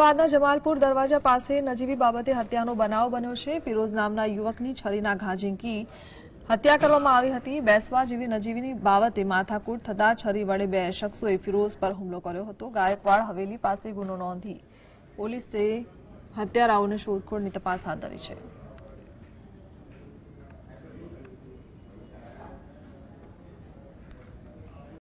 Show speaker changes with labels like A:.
A: અમદાવાદના જમાલપુર દરવાજા પાસે નજીવી બાબતે હત્યાનો બનાવ બન્યો છે ફિરોઝ નામના યુવકની છરીના ઘા ઝીંકી હત્યા કરવામાં આવી હતી બેસવા જેવી નજીવીની બાબતે માથાકૂટ થતા છરી વડે બે શખ્સોએ ફિરોઝ પર હુમલો કર્યો હતો ગાયકવાડ હવેલી પાસે ગુનો નોંધી પોલીસે હત્યારાઓની શોધખોળની તપાસ હાથ ધરી છે